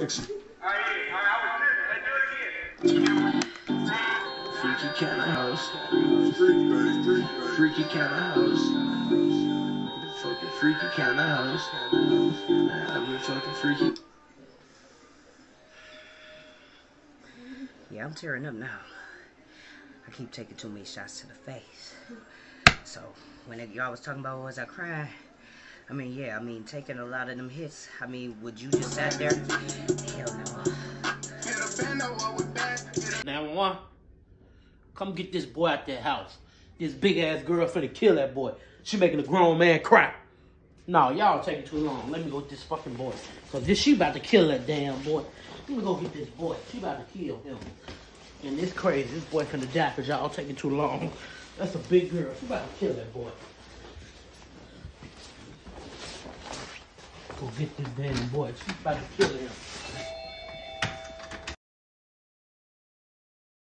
Ex- Freaky kind house. Freaky kind house. Fucking freaky kind house. Nah, we're fucking freaky. Yeah, I'm tearing up now. I keep taking too many shots to the face. So, when it- y'all was talking about was I crying, I mean, yeah, I mean, taking a lot of them hits, I mean, would you just sat there? Hell no. 911. Come get this boy out that house. This big ass girl finna kill that boy. She making a grown man cry. No, y'all taking too long. Let me go get this fucking boy. Cause this she about to kill that damn boy. Let me go get this boy. She about to kill him. And this crazy. This boy finna die cause y'all taking too long. That's a big girl. She about to kill that boy. Go get this damn boy. She's about to kill him.